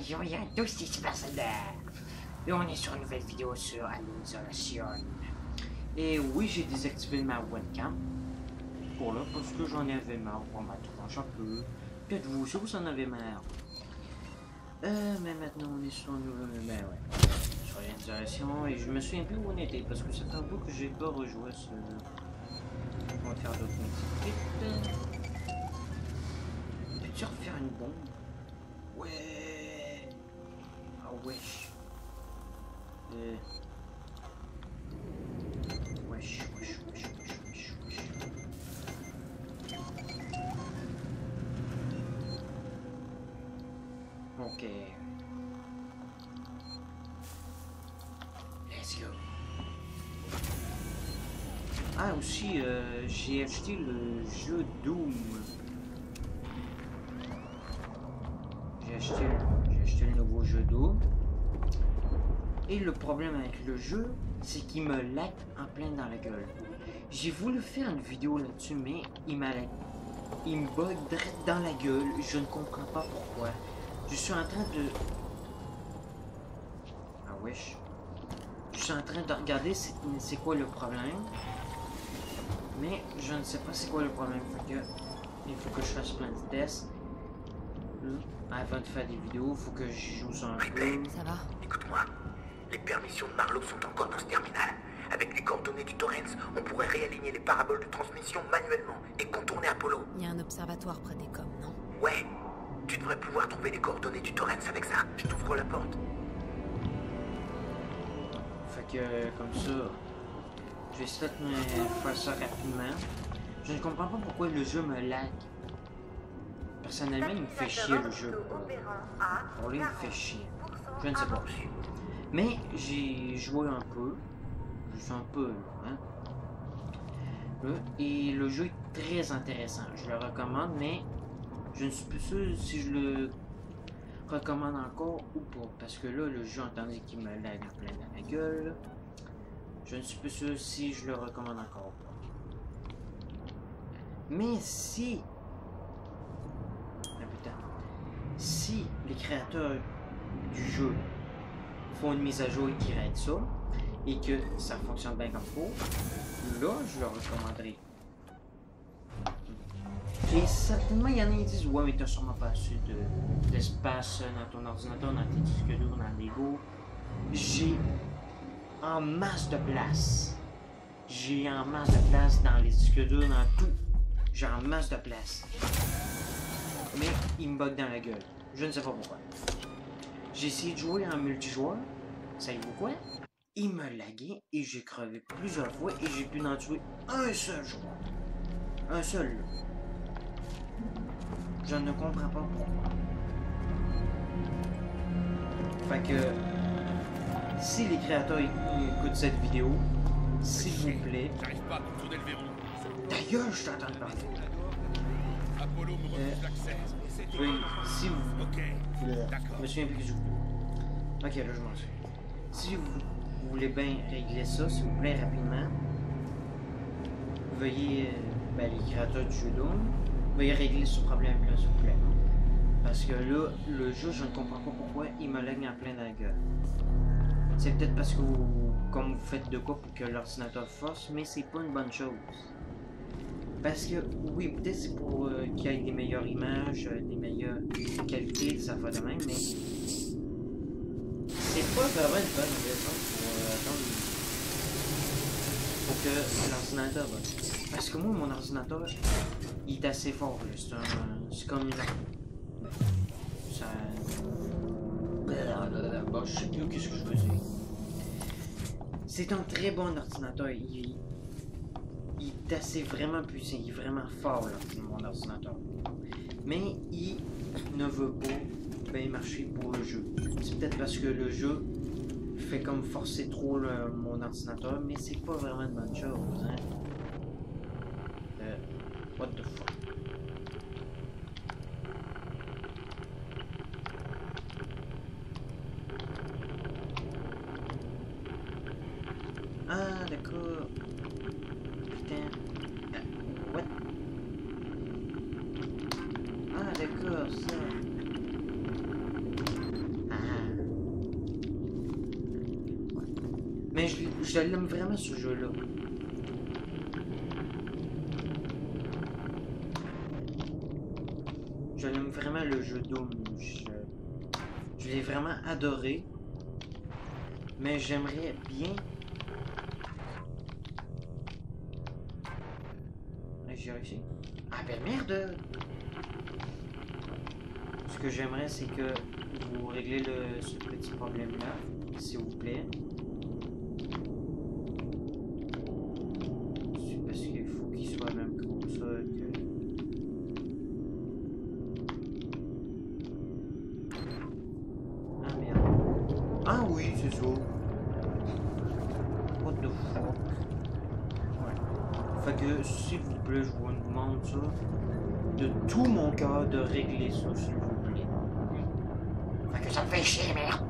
bonjour à tous, c'est. Et on est sur une nouvelle vidéo sur Isolation. Et oui, j'ai désactivé ma webcam. Pour là, parce que j'en avais marre pour ma tronche un peu. Peut-être vous aussi, vous en avez marre? Euh, mais maintenant on est sur une nouvelle... Ben ouais. Sur l'isolation. Et je me souviens plus où on était, parce que c'est un peu que j'ai pas rejoué ce... On va faire d'autres petites Peux-tu refaire une bombe? Ouais. Wesh. Wesh, wesh, wesh, wesh, wesh, wesh. Ok. Let's go. Ah aussi, euh, j'ai acheté le jeu Doom. Jeu. Et le problème avec le jeu, c'est qu'il me lag en plein dans la gueule. J'ai voulu faire une vidéo là-dessus, mais il m'a. Il me bug dans la gueule. Je ne comprends pas pourquoi. Je suis en train de... Ah wesh. Je suis en train de regarder c'est quoi le problème. Mais je ne sais pas c'est quoi le problème. Fait il faut que je fasse plein de tests. Là, avant de faire des vidéos, il faut que je joue sur un peu. Ça va Écoute-moi, les permissions de Marlowe sont encore dans ce terminal. Avec les coordonnées du Torrens, on pourrait réaligner les paraboles de transmission manuellement et contourner Apollo. Il y a un observatoire près des coms, non? Ouais, tu devrais pouvoir trouver les coordonnées du Torrens avec ça. Je t'ouvre la porte. Fait que comme ça, je vais essayer de faire ça rapidement. Je ne comprends pas pourquoi le jeu me lag. Personnellement, il me fait chier le jeu. Pour lui, il me fait chier. Je ne sais pas. Mais j'ai joué un peu. Juste un peu, hein. Et le jeu est très intéressant. Je le recommande, mais je ne suis plus sûr si je le recommande encore ou pas. Parce que là, le jeu, entendu qu'il me lag plein dans la gueule. Je ne suis plus sûr si je le recommande encore ou pas. Mais si... Ah, putain. Si les créateurs du jeu font une mise à jour et qui règlent ça, et que ça fonctionne bien comme faut, là, je le recommanderais. Et certainement, il y en a qui disent Ouais, mais t'as sûrement pas assez de- d'espace dans ton ordinateur, dans tes disques durs, dans Lego. J'ai en masse de place. J'ai en masse de place dans les disques durs, dans tout. J'ai en masse de place. Mais il me bug dans la gueule. Je ne sais pas pourquoi. J'ai essayé de jouer en multijoueur. Savez-vous quoi? Il me laguait et j'ai crevé plusieurs fois et j'ai pu en tuer un seul joueur. Un seul. Je ne comprends pas pourquoi. Fait que si les créateurs écoutent cette vidéo, s'il vous plaît, gueule, je t'entends parler. Apollo me refuse l'accès. Oui, si vous Ok. Je D'accord. me souviens plus du tout. Ok, là je m'en souviens. Si vous, vous voulez bien régler ça, s'il vous plaît, rapidement, veuillez, euh, ben, les créateurs du jeu Doom, veuillez régler ce problème-là, s'il vous plaît. Parce que là, le jeu, je ne comprends pas pourquoi il me lag en plein dans la gueule. C'est peut-être parce que vous, comme vous faites de quoi pour que l'ordinateur force, mais c'est pas une bonne chose. Parce que, oui, peut-être c'est pour euh, qu'il y ait des meilleures images, euh, des meilleures qualités, des affaires de même, mais c'est pas vraiment une bonne raison pour euh, attendre pour que l'ordinateur va. Parce que moi, mon ordinateur, il est assez fort. C'est un... Comme une... Ça... Bon, je sais plus qu'est-ce que je veux dire. C'est un très bon ordinateur. Il, il est assez vraiment puissant, il est vraiment fort là, mon ordinateur. Mais il ne veut pas bien marcher pour le jeu. C'est peut-être parce que le jeu fait comme forcer trop mon ordinateur, mais c'est pas vraiment une bonne chose, hein. Euh, what the fuck? Ah, d'accord. Putain. Ah, what? Ah, d'accord, ça. Mais je, je l'aime vraiment ce jeu-là. Je l'aime vraiment le jeu Doom. Je, l'ai vraiment adoré. Mais j'aimerais bien. J'ai réussi. Ah ben merde! Ce que j'aimerais, c'est que vous réglez le, ce petit problème-là, s'il vous plaît. C'est parce qu'il faut qu'il soit même comme ça que... Ah merde. Ah ça. What the fuck? Ouais. Fait que, s'il vous plaît, je vous demande ça de tout mon cœur de régler ça, s'il vous plaît. Fait que ça me fait chier, merde.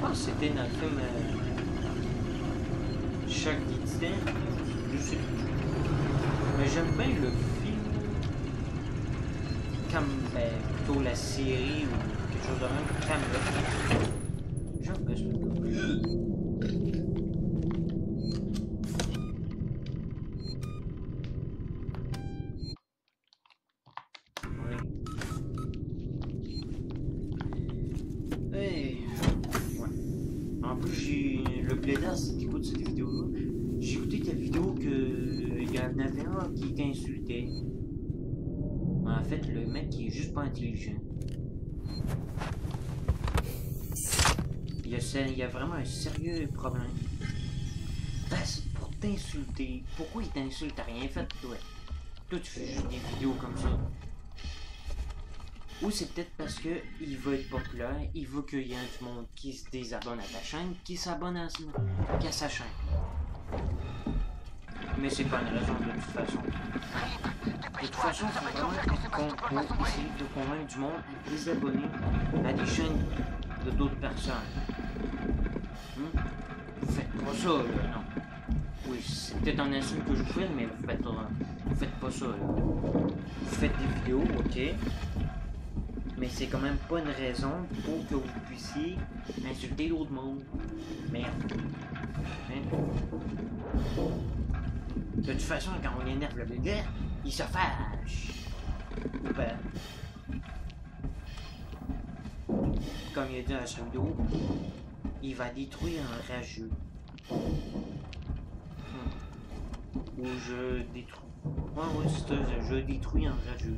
Pense que c'était dans le film euh. Je sais plus. Mais j'aime bien le film comme ben, plutôt la série ou quelque chose de même. Camelot. J'aime bien ce film Il y a, vraiment un sérieux problème. Parce- pour t'insulter, pourquoi il t'insulte T'as rien? Fait, toi. Toi, tu fais juste des vidéos comme ça. Ou c'est peut-être parce que il veut être populaire, il veut qu'il y ait du monde qui se désabonne à ta chaîne, qui s'abonne à, qu'à sa chaîne. Mais c'est pas une raison de toute façon. De toute façon, faut vraiment qu'on essayer de convaincre du monde de désabonner à des chaînes de d'autres personnes. Hmm? Vous faites pas ça, là, non. Oui, c'est peut-être un insulte que je vous fais, mais vous faites, pas- vous faites pas ça. Vous faites des vidéos, ok. Mais c'est quand même pas une raison pour que vous puissiez insulter l'autre monde. Merde. Hein? De toute façon, quand on énerve le bébé, il se fâche. Ben. Comme il a dit dans vidéo, il va détruire un rageux. Hmm. Ou je détruis. Ouais, ouais, ça, je détruis un rageux.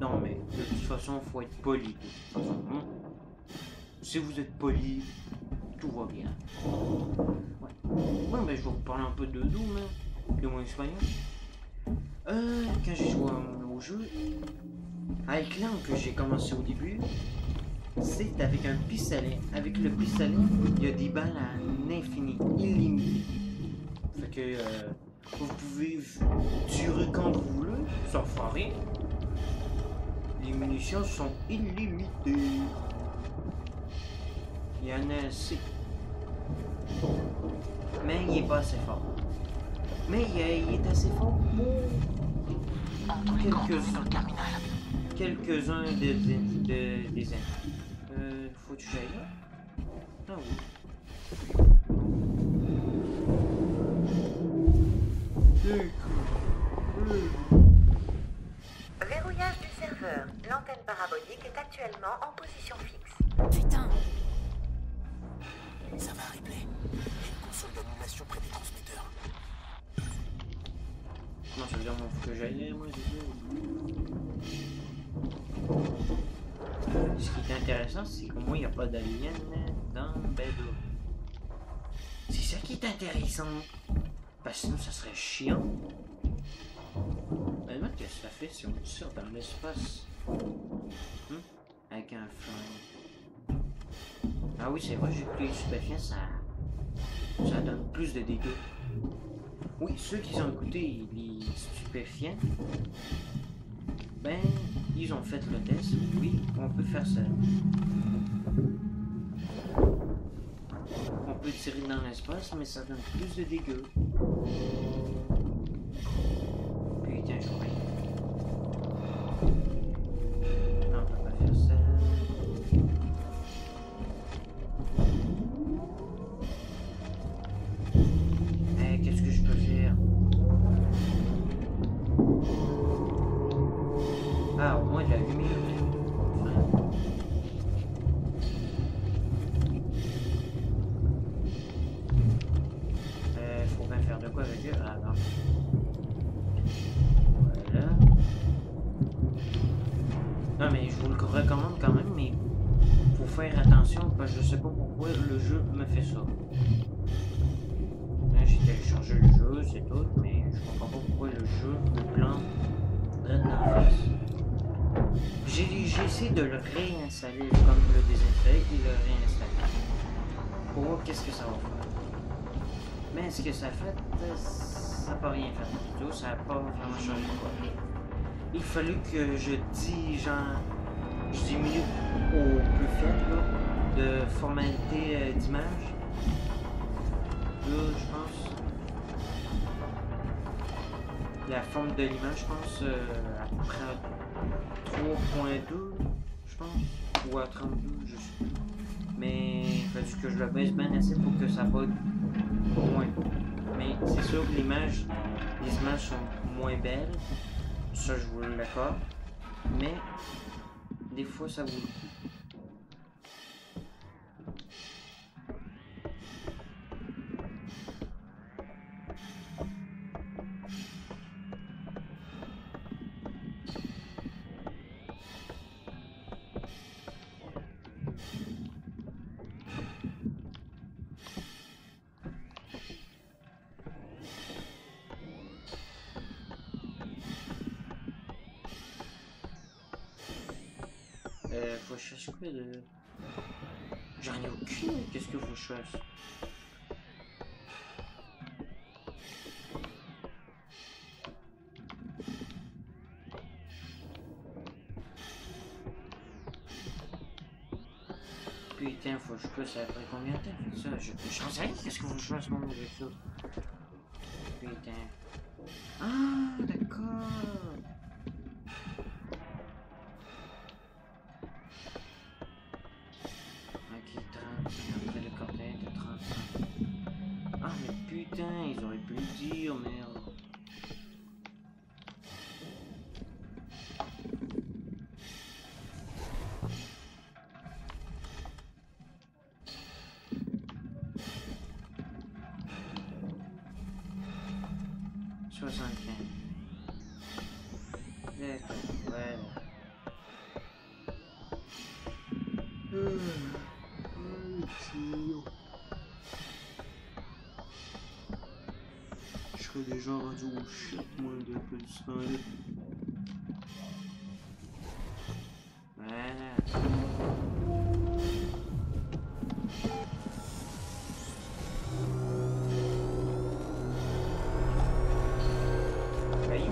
Non, mais de toute façon, faut être poli. De toute façon, hein. Si vous êtes poli, tout va bien. Ouais. Ouais, mais je vais vous parler un peu de Doom, hein, de mon expérience. Euh, quand j'ai joué au jeu, avec l'arme que j'ai commencé au début, c'est avec un pistolet. Avec le pistolet, il y a des balles à l'infini, illimitées. Fait que euh, vous pouvez tirer quand vous voulez, sans faire rien. Les munitions sont illimitées. Il y en a assez. Mais il est pas assez fort. Mais il, est- assez fort pour terminal. Quelques-uns de, de- de- des ennemis. Euh, faut que j'aille là? Ah oui. Verrouillage du serveur. L'antenne parabolique est actuellement en position fixe. Putain Ça va, Ripley. Il y a une console d'annulation près des transmetteurs. Comment ça veut dire, moi, faut que j'aille là, moi, c'est ça? Ce qui est intéressant, c'est qu'au moins, il n'y a pas d'alien dans Bedo. C'est ça qui est intéressant. Parce que sinon, ça serait chiant. Honnêtement, qu'est-ce que ça fait si on sort dans l'espace? Hum? Avec un flingue. Ah oui, c'est vrai, j'ai que les stupéfiants, ça... ça donne plus de dégâts. Oui, ceux qui ont écouté les stupéfiants, ils ont fait le test. Oui, on peut faire ça. On peut tirer dans l'espace, mais ça donne plus de dégâts. Il fallut que je dis, genre, je diminue au plus faible de formalité euh, d'image. Là, je pense. La forme de l'image, je pense, euh, près à 3.2, je pense. Ou à 32, je sais plus. Mais il fallu que je le baisse bien assez pour que ça bug moins. Mais c'est sûr que l'image, les images sont moins belles. Ça, je vous l'accorde. Mais des fois, ça vaut faut quoi de... J'en ai aucune. Qu'est-ce que faut que je fasse Putain, faut que je fasse après combien de temps ça? Je j'en sais qu'est-ce que faut que je fasse mon ça? Putain. Ah, déjà rendu au shit, moi, depuis ce temps-là. Voilà. Bah, il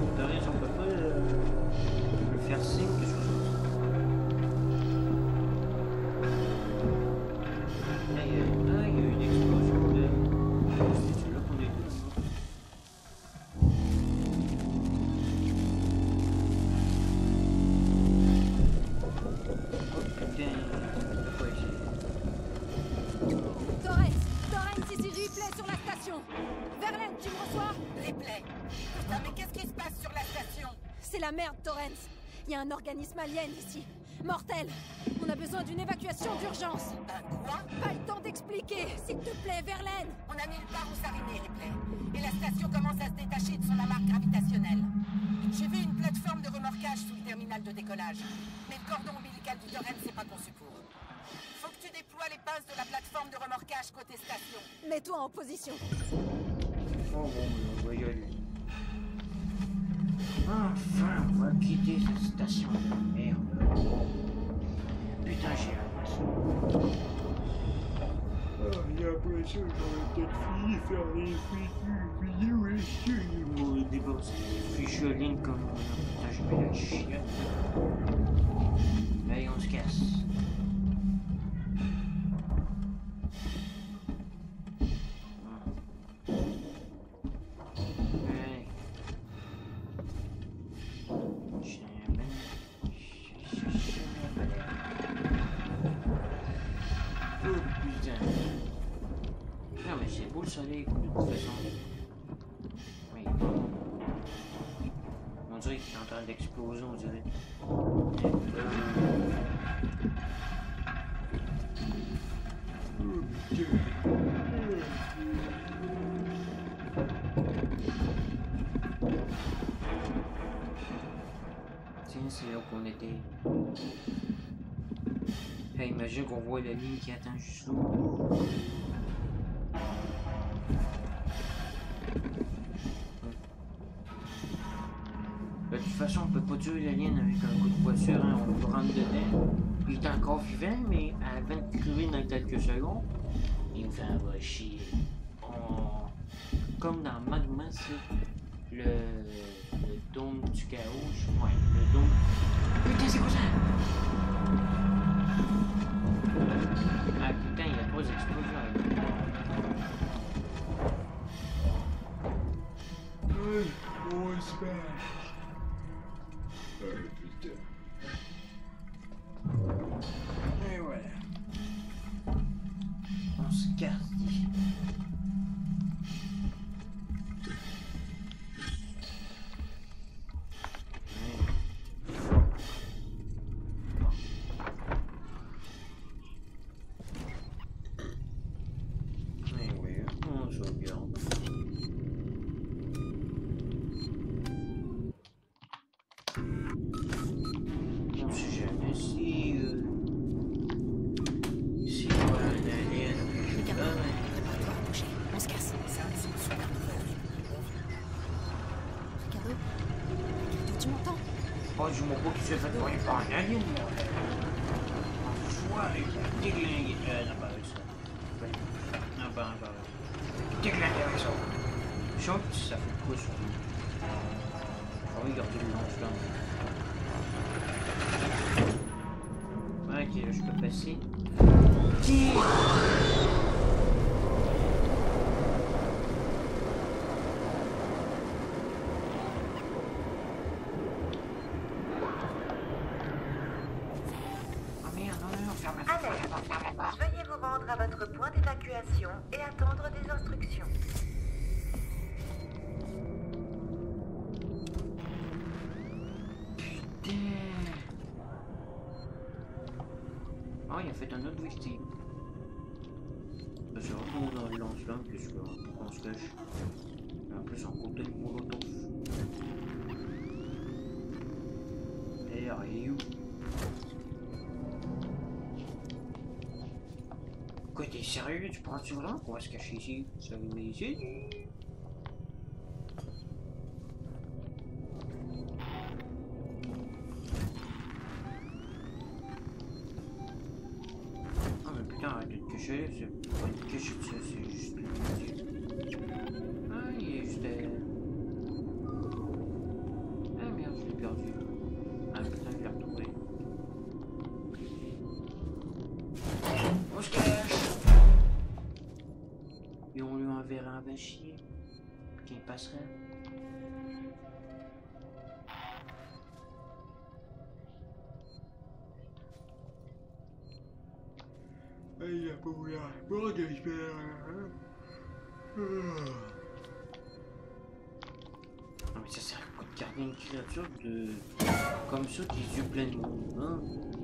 la merde, Torrens. Il y a un organisme alien ici. Mortel. On a besoin d'une évacuation d'urgence. Un quoi? Pas le temps d'expliquer. S'il te plaît, Verlaine. On a nulle part où s'arrêter, Ripley. Et la station commence à se détacher de son amarre gravitationnelle. J'ai vu une plateforme de remorquage sous le terminal de décollage. Mais le cordon ombilical du Torrent n'est pas conçu pour. Faut que tu déploies les pinces de la plateforme de remorquage côté station. Mets-toi en position. Oh bon, on va y aller. Enfin, on va quitter cette station de merde. Putain, j'ai hâte. Ah, et après ça, j'aurais peut-être fini de faire les fichus vidéo et chier. Mon débat, c'est des fichus en ligne comme... Putain, je mets la. Allez, on se casse. Qu'on était. Imagine qu'on voit la ligne qui attend juste là. L'alien avec un coup de voiture, hein. on peut rentrer dedans. Il est encore vivant, mais avant de crever dans quelques secondes, il va va chier. On- Comme dans Magma, c'est le... le dôme du chaos. Ouais, le dôme. Putain, c'est quoi ça? Ah putain, il a trois explosions avec bat. Oh Je sais que ça fait quoi sur lui. On va regarder le lance-flamme. Ok, là, je peux passer. Fait un autre vestige. Je retourne dans le lance-flamme que je qu'on se cache. En plus, on compte le molotov. Et rien. Quoi, t'es sérieux? Tu penses-tu vraiment qu'on va se cacher ici? Ça va ici? passerelle. Il a pas voulu répondre, j'espère. Non hein? ah, mais ça sert à quoi de garder une créature de... comme ça qui supplie le monde, hein?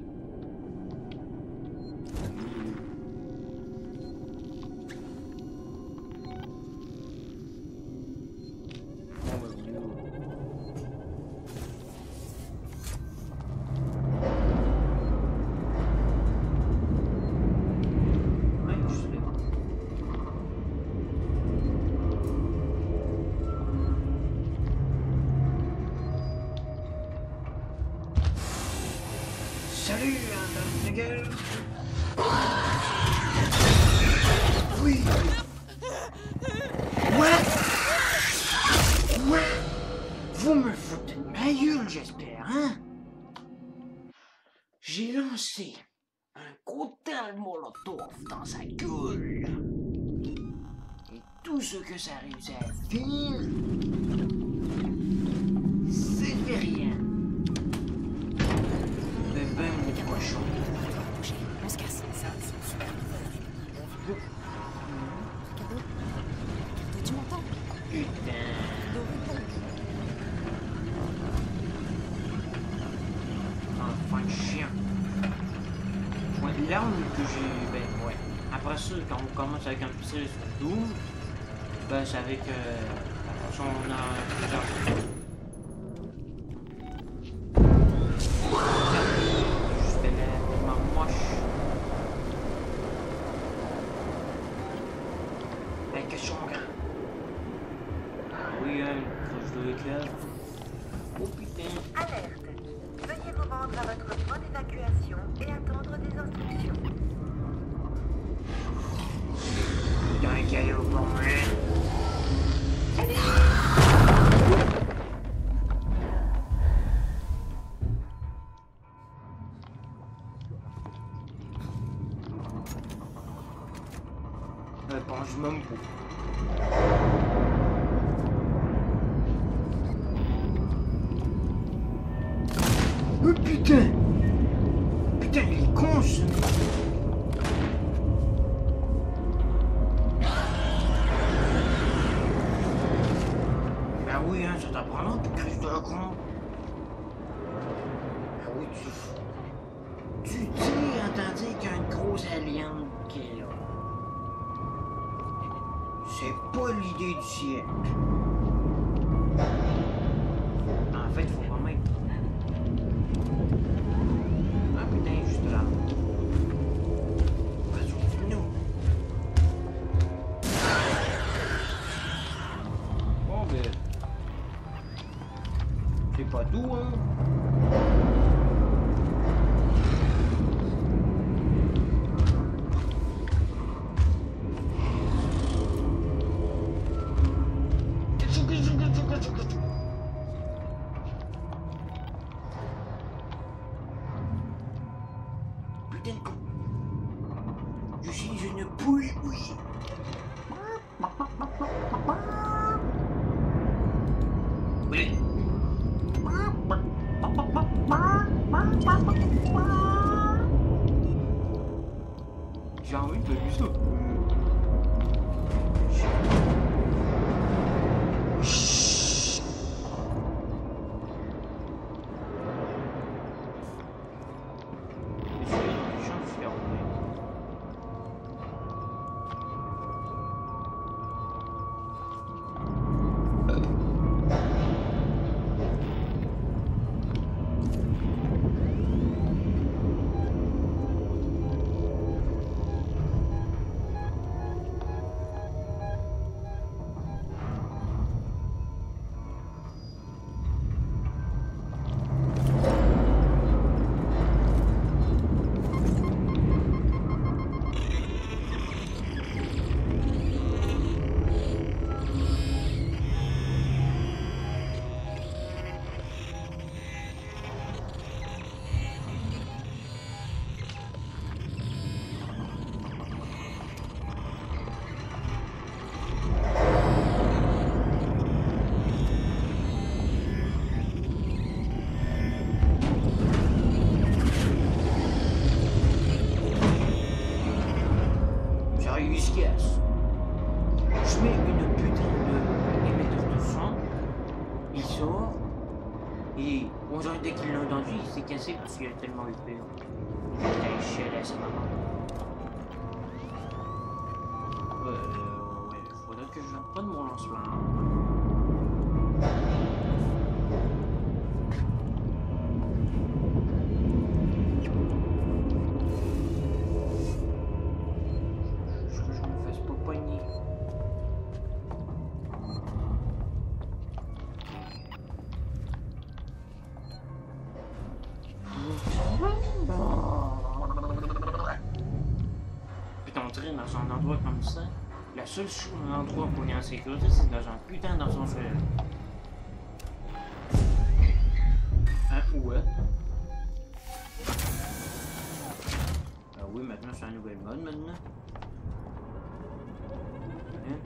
sur ben, j'avais que Thank you, Boomerang. S'est Dans un endroit comme ça, la seule chose, endroit où on est en sécurité, c'est dans un putain d'ascenseur. Hein, ouais. Ah oui, maintenant c'est un nouvel mode maintenant. Hein?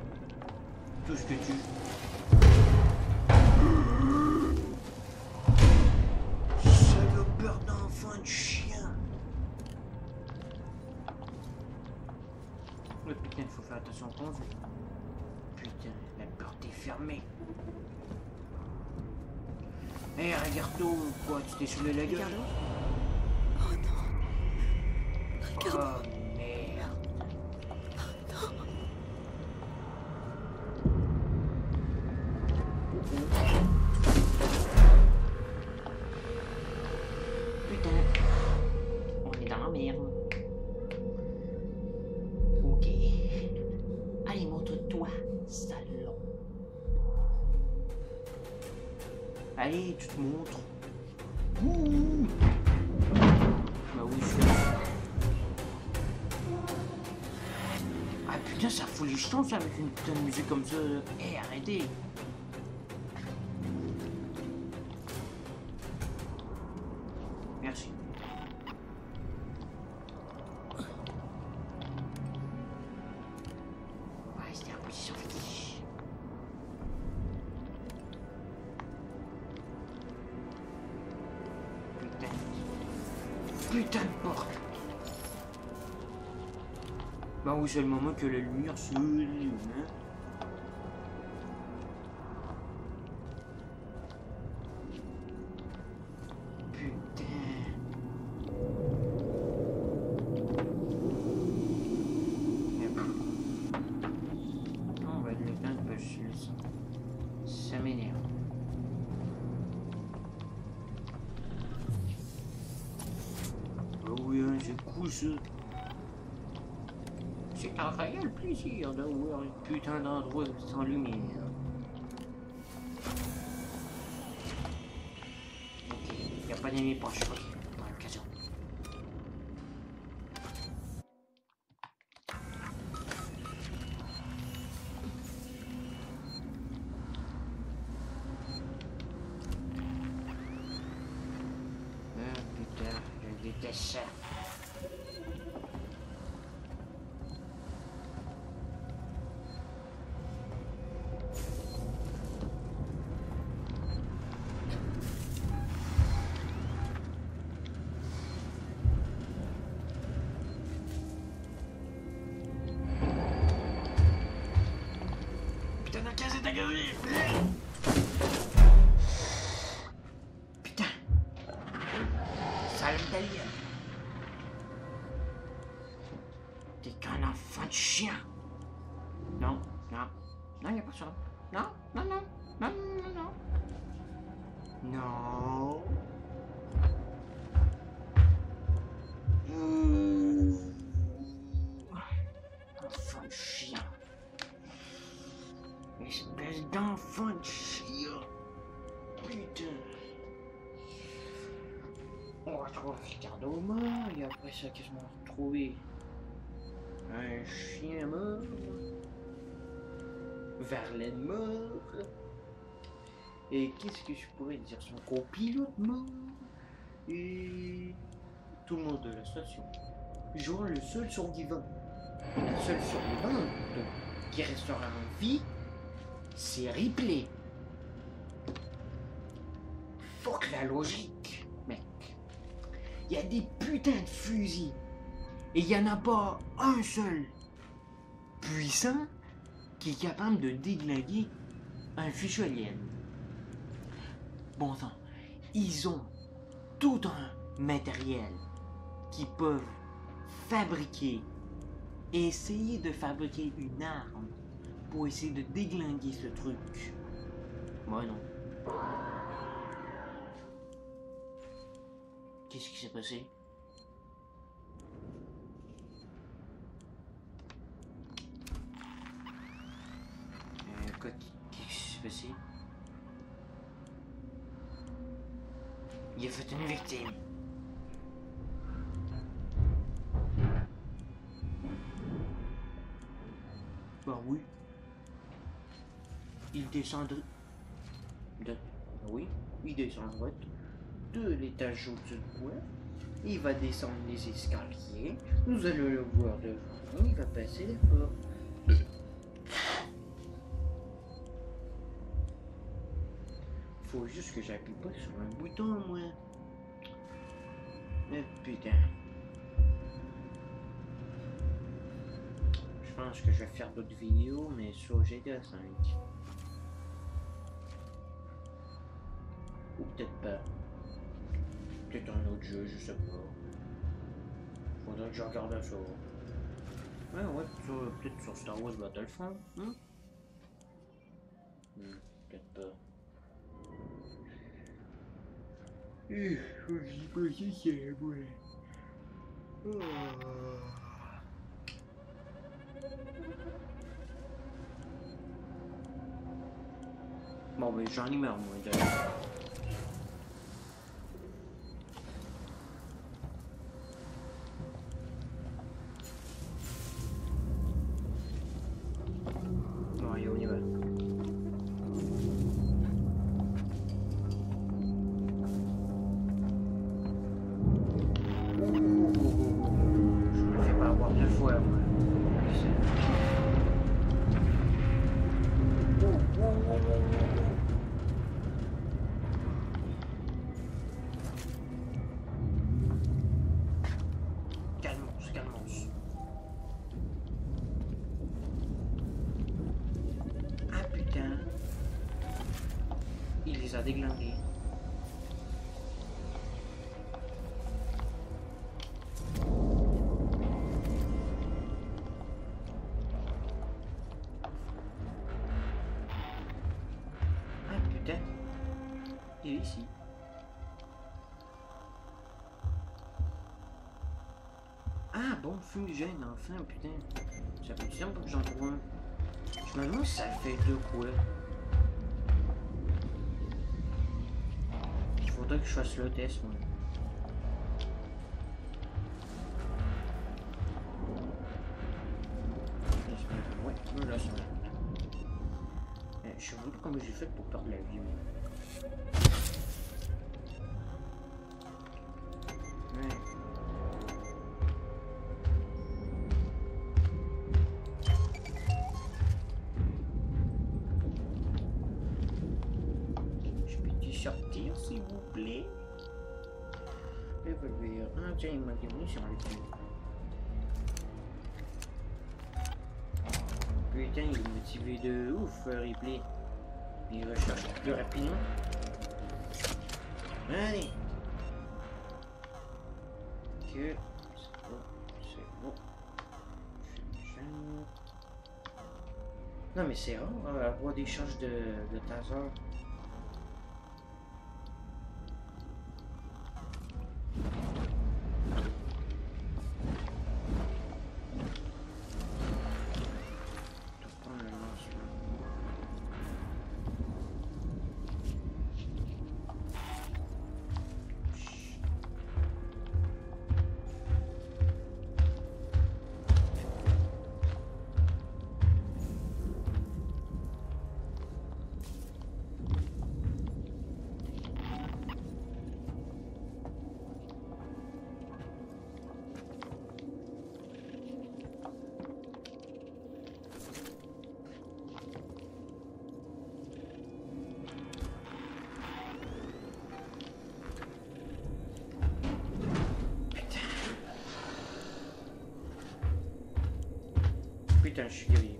Tout ce que tu... putain, faut faire attention au conduit. Putain, la porte est fermée. Hey, Ricardo, quoi, tu t'es saoulé la gueule. Avec une putain de musique comme ça. Hé, arrêtez. C'est le moment que la lumière se... y a pas d'ennemi proche, ok, dans l'occasion. Ah putain, je On retrouve Ricardo mort et après ça, qu'est-ce qu'on va retrouver? Un chien mort. Verlaine mort. Et qu'est-ce que je pourrais dire? Son copilote mort. Et tout le monde de la station. Jouant le seul survivant. La seule survivante qui restera en vie, c'est Ripley. Fuck la logique. Il y a des putains de fusils. Et il n'y en a pas un seul puissant qui est capable de déglinguer un fichu. Bon sang, Ils ont tout un matériel qui peuvent fabriquer essayer de fabriquer une arme pour essayer de déglinguer ce truc. Moi non. Qu'est-ce qui s'est passé? Euh, qu'est-ce qui s'est passé? Il a fait une victime. Bah oui. Il descendrait. De... Oui, il descendrait de l'étage au-dessus de moi. Il va descendre les escaliers. Nous allons le voir devant. Il va passer la porte. Faut juste que j'appuie pas sur un bouton, moi. Mais putain. Je pense que je vais faire d'autres vidéos, mais sur GTA 5. Ou peut-être pas. Peut-être un autre jeu, je sais pas. Faudrait que je regarde ça. Ouais, ouais, peut-être sur Star Wars Battlefront. Hein? Hmm, peut-être pas. Faut que j'y pense, c'est. Oh. Bon, ben j'en ai marre, moi, de... fumigène, enfin, putain. Ça fait du temps que j'en trouve un. Je me demande si ça fait de quoi. Il faudrait que je fasse le test, moi. Ouais, là, ça va. Euh, Je sais pas comment j'ai fait pour perdre la vie. Ah, tiens, il m'a des munitions là-dessus. Putain, il est motivé de ouf, Ripley. Il recherche plus rapidement. Allez. Que... C'est bon, c'est bon. Non mais c'est rare euh, avoir des charges de, de taser. Putain, je suis grillé.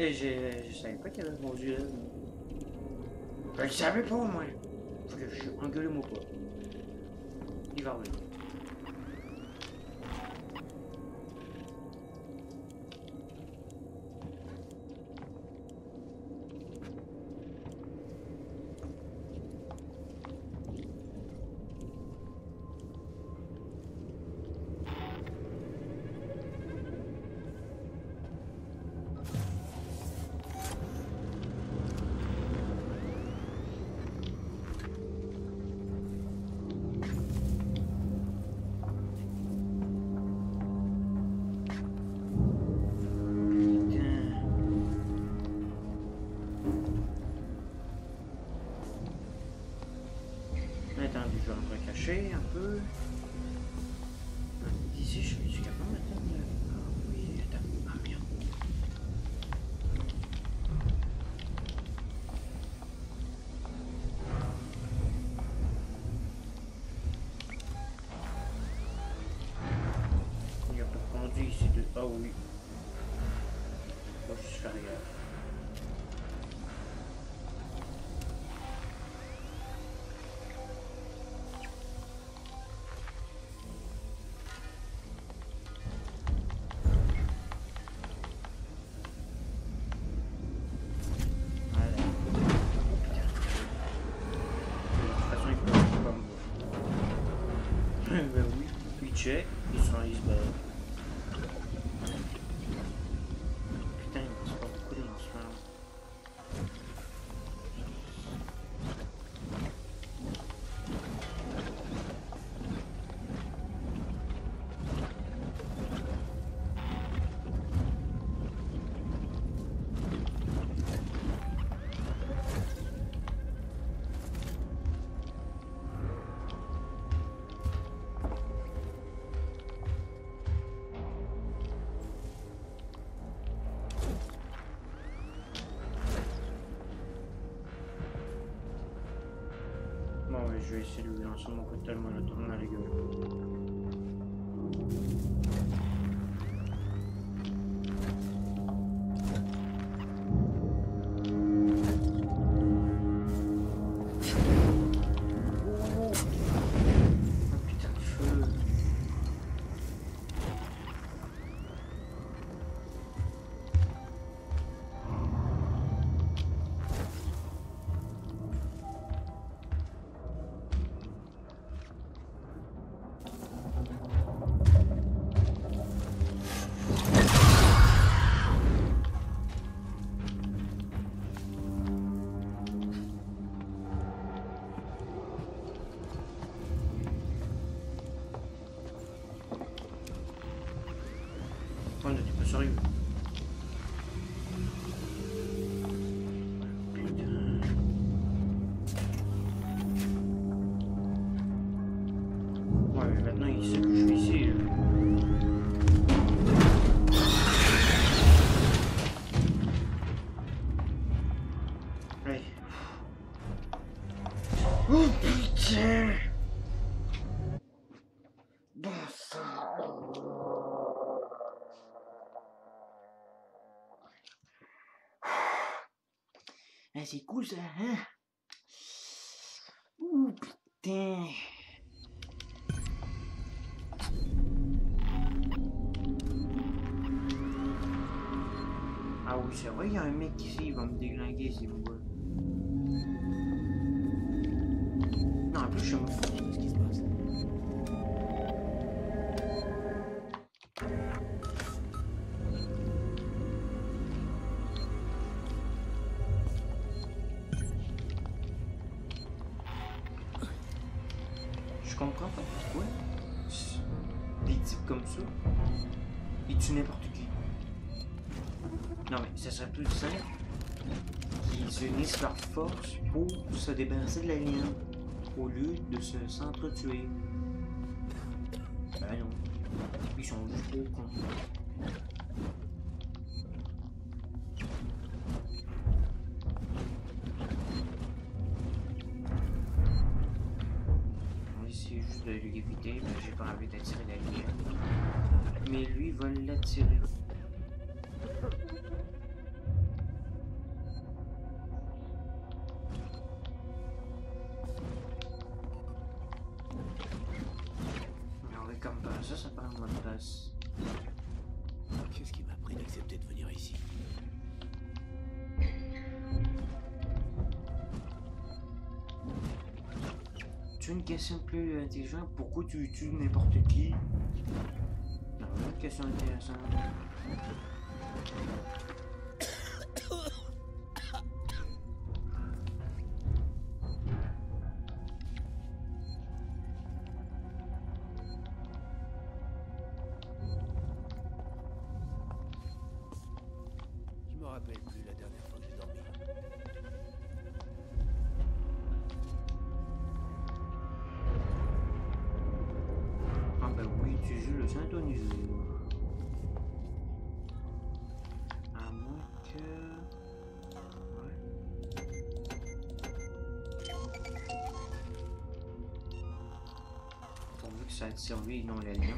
Et je savais pas qu'il y avait ce bon là. Je savais pas, moi. Faut que je engueule moi pas. Il va revenir. Je vais essayer de lui lancer mon cocktail molotov dans la gueule. Oh, c'est cool ça, hein? Ouh, putain! Ah oui, c'est vrai, il un mec ici, il va me déglinguer s'il me voit. Non, en plus, je suis comprends pas pourquoi des types comme ça, ils tuent n'importe qui. Non mais ça serait plus simple qu'ils unissent leurs forces pour se débarrasser de l'alien au lieu de se s'entretuer. Ben non. Ils sont juste trop cons. naturel. Mais on est comme pas ça, ça prend de place. Qu'est-ce qui m'a pris d'accepter de venir ici? Tu une question plus intelligente, pourquoi tu tues n'importe qui? questão de reação. sur lui et non les liens.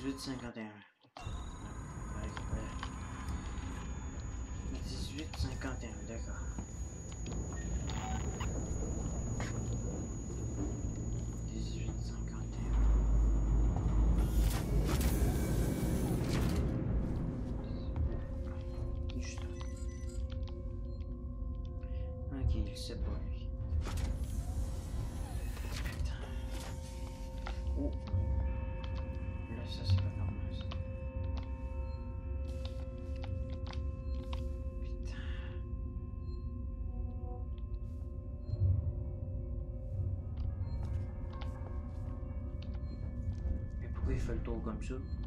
1851 Quick Effect all come.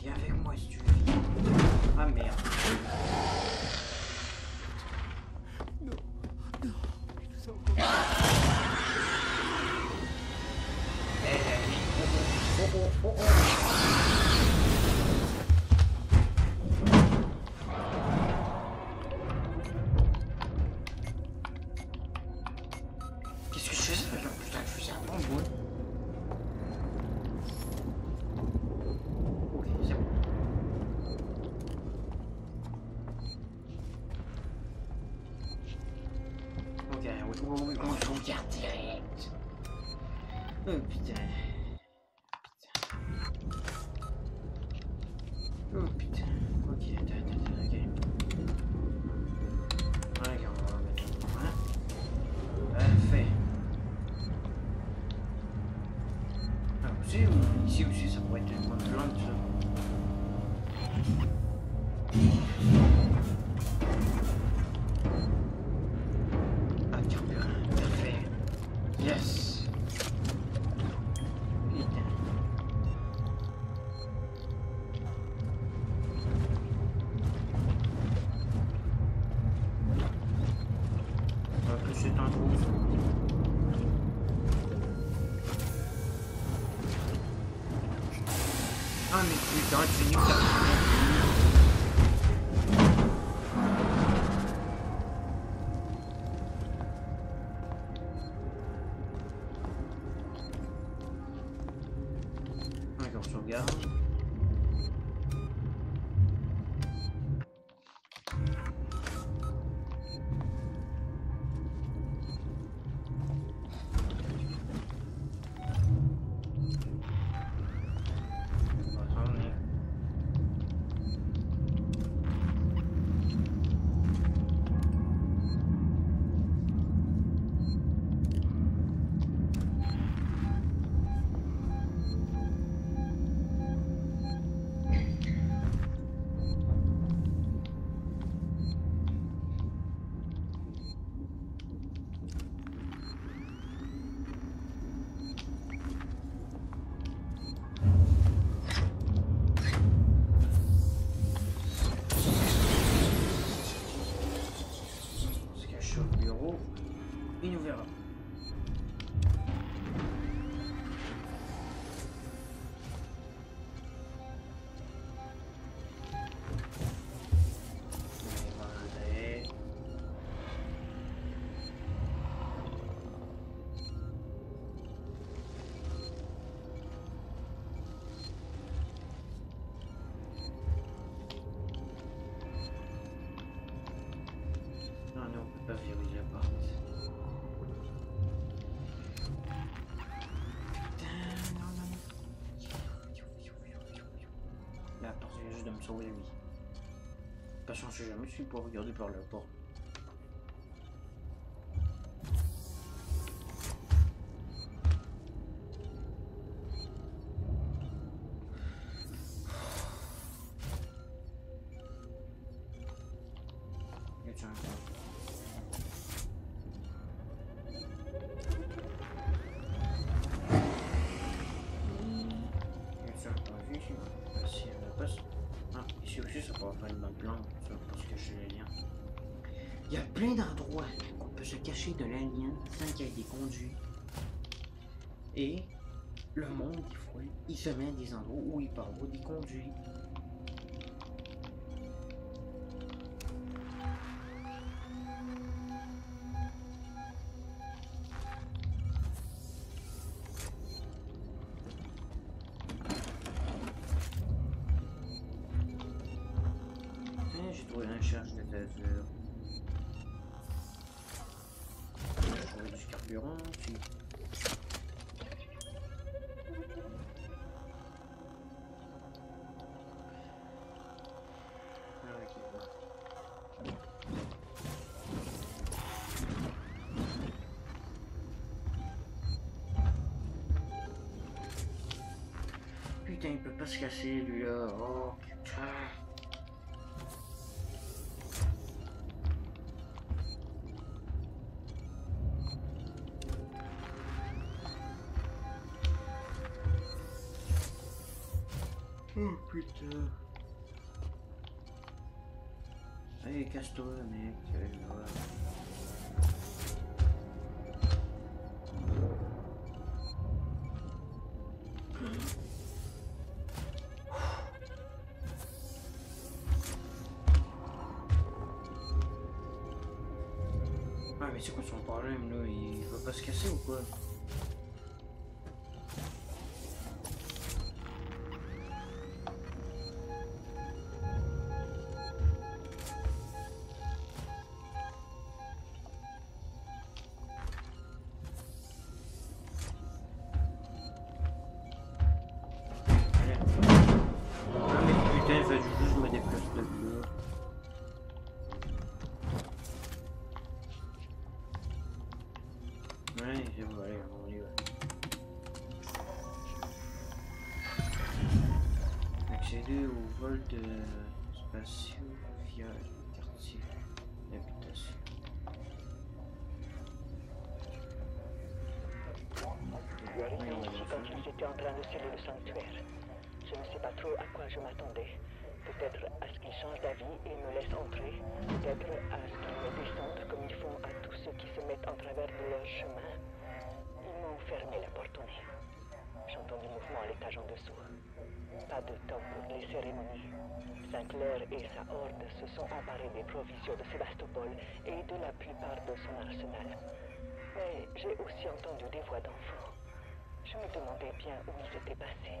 Viens avec moi si tu veux. Ah merde. Me sauver la vie. Parce qu'on sait jamais si je peux regarder par la porte. Il y a plein d'endroits où on peut se cacher de l'alien sans qu'il y ait des conduits. Et le monde, des fois, il se met à des endroits où il peut avoir des conduits. Se casser lui là. Oh putain. Oh putain. Allez, casse-toi, mec. Mais c'est quoi son problème là? Il va pas se casser ou quoi? Au vol de spatiaux via le quartier d'habitation. En train de sceller le sanctuaire. Je ne sais pas trop à quoi je m'attendais. Peut-être à ce qu'ils changent d'avis et me laissent entrer. Peut-être à ce qu'ils me descendent comme ils font à tous ceux qui se mettent en travers de leur chemin. Ils m'ont fermé la porte au nez. J'entends du mouvement à l'étage en dessous. Pas de temps pour les cérémonies. Sinclair et sa horde se sont emparés des provisions de Sébastopol et de la plupart de son arsenal. Mais j'ai aussi entendu des voix d'enfants. Je me demandais bien où ils étaient passés.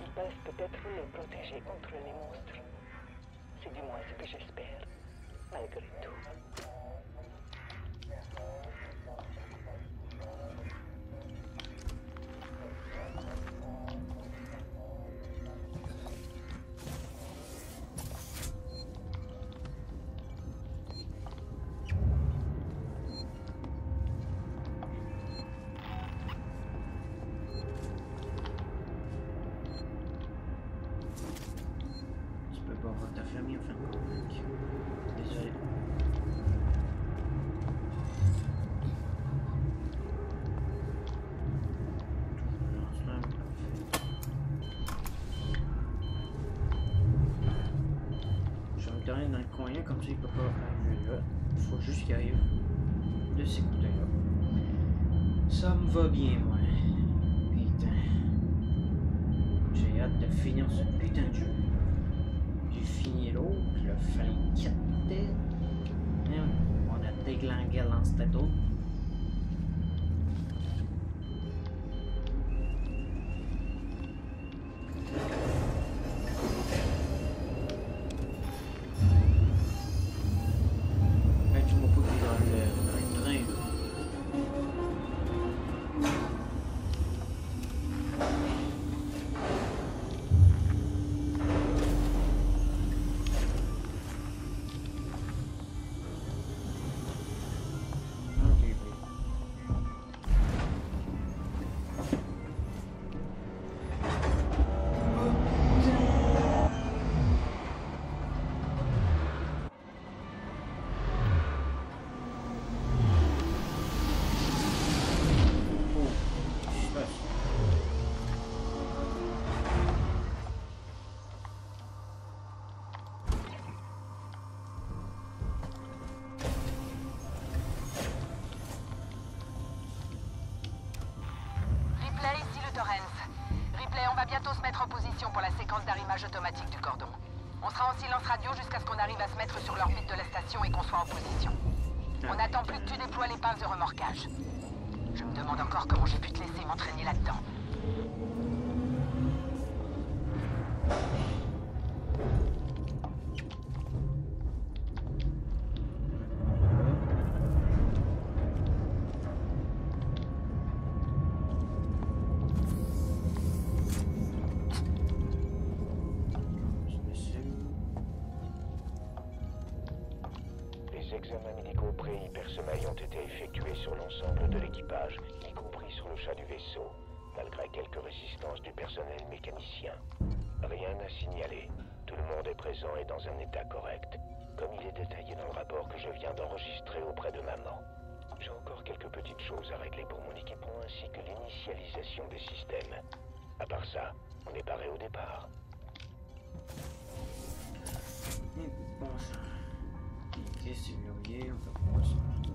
Ils peuvent peut-être les protéger contre les monstres. C'est du moins ce que j'espère, malgré tout. Dans le coin, comme ça il peut pas arriver là. Il faut juste qu'il arrive de ces côtés-là. Ça me va bien, moi. Putain. J'ai hâte de finir ce putain de jeu. J'ai fini l'autre, l'ai fait 4 têtes. Merde, On a déglingué dans cette. Position pour la séquence d'arrimage automatique du cordon. On sera en silence radio jusqu'à ce qu'on arrive à se mettre sur l'orbite de la station et qu'on soit en position. On n'attend plus que tu déploies les pinces de remorquage. Je me demande encore comment j'ai pu te laisser m'entraîner là-dedans. Il est détaillé dans le rapport que je viens d'enregistrer auprès de maman. J'ai encore quelques petites choses à régler pour mon équipement ainsi que l'initialisation des systèmes. À part ça, on est paré au départ. Bon verrouillé, on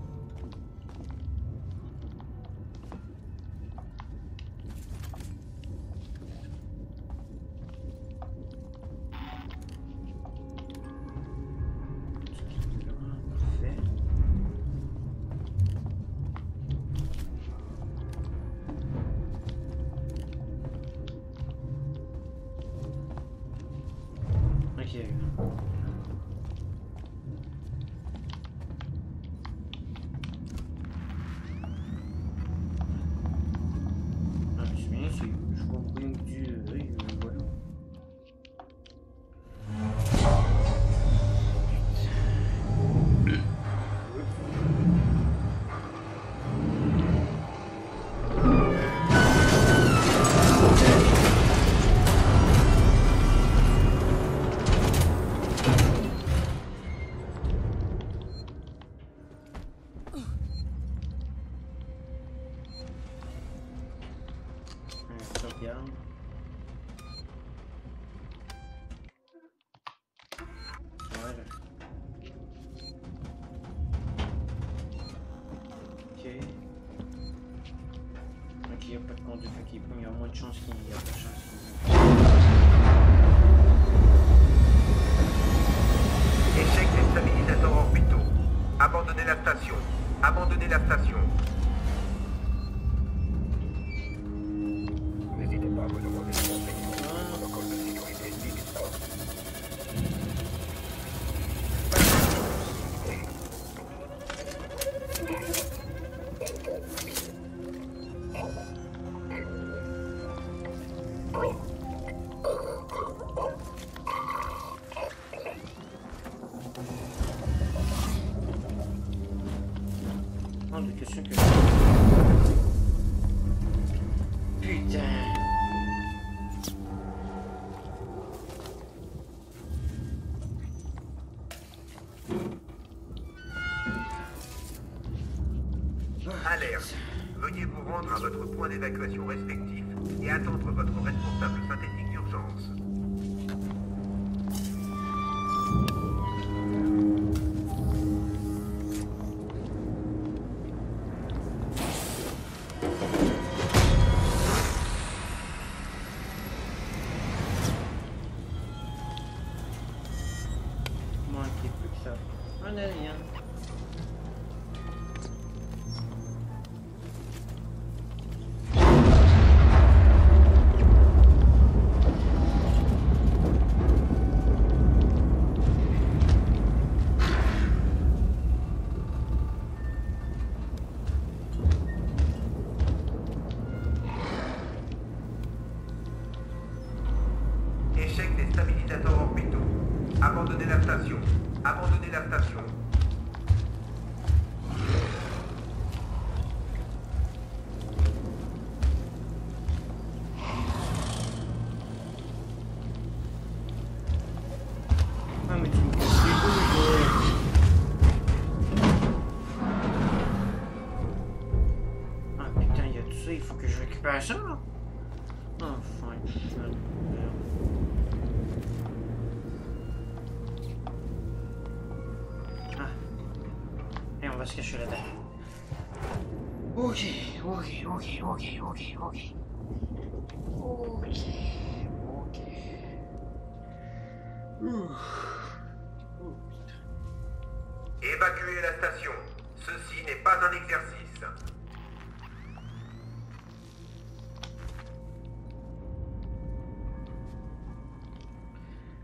Évacuez la station. Ceci n'est pas un exercice.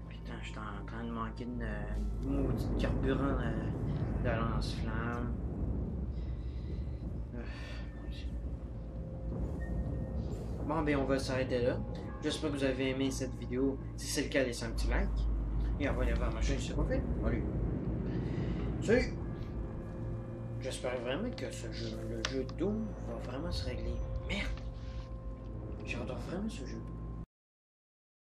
Putain, je suis en train de manquer de maudit carburant de, de lance-flamme. Euh, Bon, ben, on va s'arrêter là. J'espère que vous avez aimé cette vidéo. Si c'est le cas, laissez un petit like. Et abonnez-vous à ma chaîne c'est pas fait. Allez. Salut! J'espère vraiment que ce jeu, le jeu Doom va vraiment se régler. Merde! J'adore vraiment ce jeu.